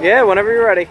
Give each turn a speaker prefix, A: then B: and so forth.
A: Yeah, whenever you're ready.